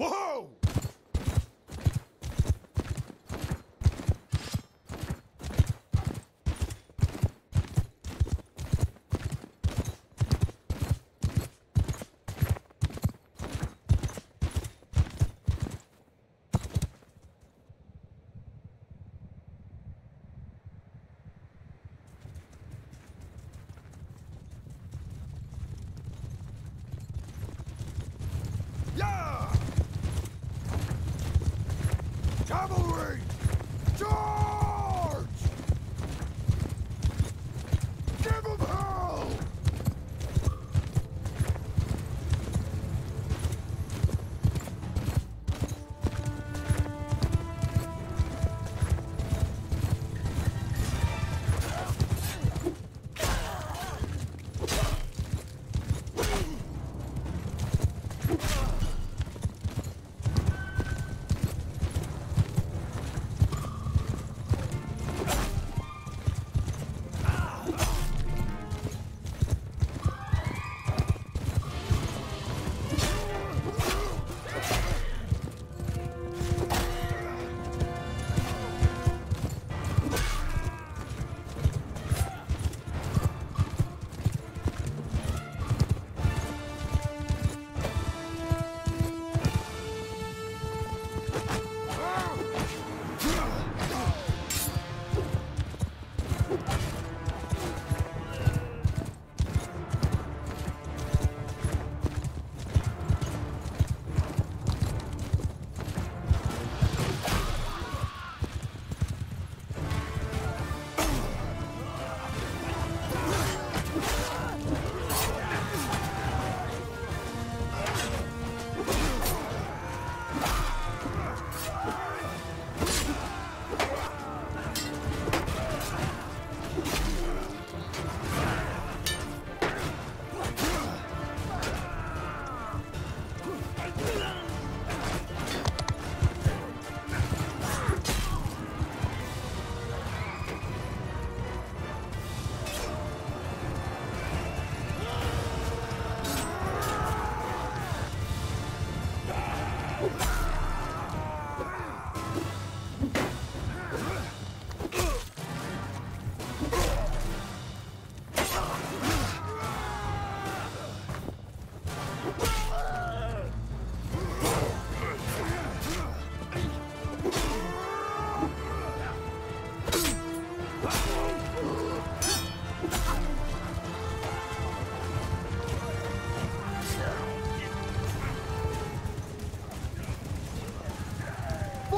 Whoa!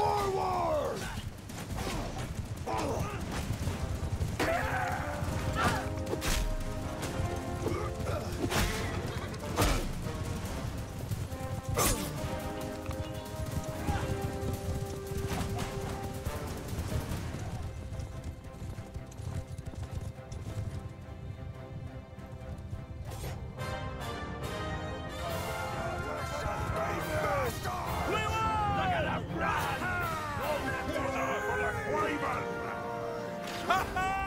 Forward! Ha ha!